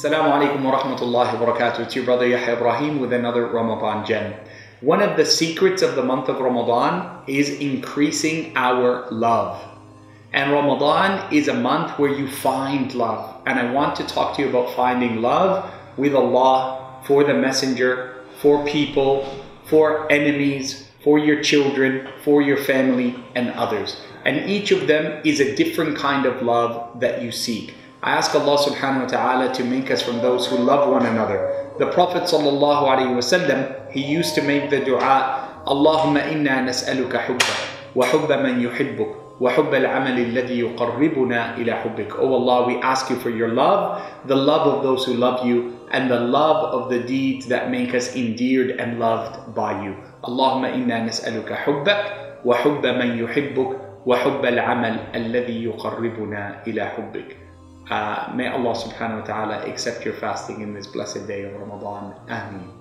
Assalamu alaikum wa rahmatullahi wa barakatuh. It's your brother Yahya Ibrahim with another Ramadan gem. One of the secrets of the month of Ramadan is increasing our love. And Ramadan is a month where you find love. And I want to talk to you about finding love with Allah, for the messenger, for people, for enemies, for your children, for your family, and others. And each of them is a different kind of love that you seek. I ask Allah subhanahu wa ta'ala to make us from those who love one another. The Prophet sallallahu alayhi wasallam, he used to make the dua, Allahumma inna nas'aluka hubba wa hubba man yuhibbuk wa hubba al-amal alladhi yuqarribuna ila hubbik. Oh Allah, we ask you for your love, the love of those who love you, and the love of the deeds that make us endeared and loved by you. Nas'aluka hubbak wa hubba man yuhibbuk wa hubba al-amal alladhi yuqarribuna ila hubbik. Uh, may Allah subhanahu wa ta'ala accept your fasting in this blessed day of Ramadan. Ameen.